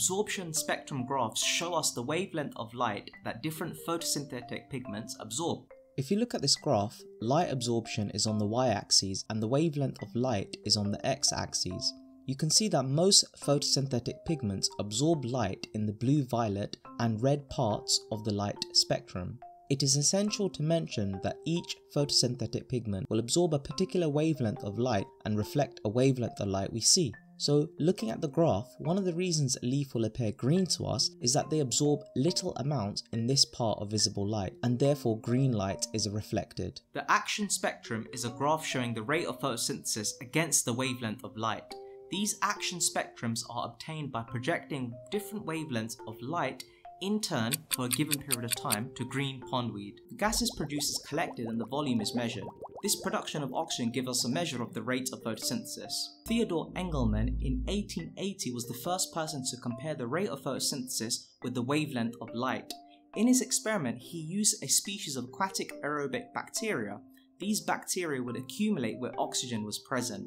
absorption spectrum graphs show us the wavelength of light that different photosynthetic pigments absorb. If you look at this graph, light absorption is on the y-axis and the wavelength of light is on the x-axis. You can see that most photosynthetic pigments absorb light in the blue, violet and red parts of the light spectrum. It is essential to mention that each photosynthetic pigment will absorb a particular wavelength of light and reflect a wavelength of light we see. So looking at the graph, one of the reasons leaf will appear green to us is that they absorb little amounts in this part of visible light and therefore green light is reflected. The action spectrum is a graph showing the rate of photosynthesis against the wavelength of light. These action spectrums are obtained by projecting different wavelengths of light in turn for a given period of time to green pondweed. The gases produced is collected and the volume is measured. This production of oxygen gives us a measure of the rate of photosynthesis. Theodor Engelmann in 1880 was the first person to compare the rate of photosynthesis with the wavelength of light. In his experiment, he used a species of aquatic aerobic bacteria. These bacteria would accumulate where oxygen was present.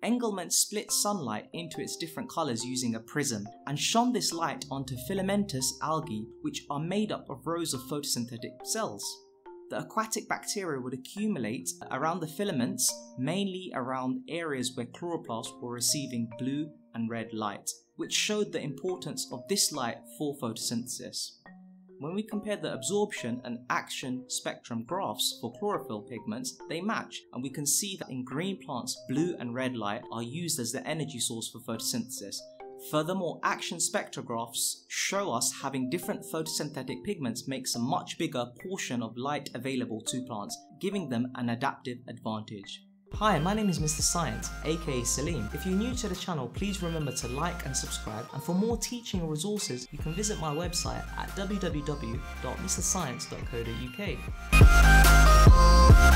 Engelmann split sunlight into its different colors using a prism and shone this light onto filamentous algae which are made up of rows of photosynthetic cells. The aquatic bacteria would accumulate around the filaments, mainly around areas where chloroplasts were receiving blue and red light, which showed the importance of this light for photosynthesis. When we compare the absorption and action spectrum graphs for chlorophyll pigments, they match and we can see that in green plants, blue and red light are used as the energy source for photosynthesis. Furthermore, action spectrographs show us having different photosynthetic pigments makes a much bigger portion of light available to plants, giving them an adaptive advantage. Hi, my name is Mr. Science, aka Salim. If you're new to the channel, please remember to like and subscribe. And for more teaching resources, you can visit my website at www.mrscience.co.uk.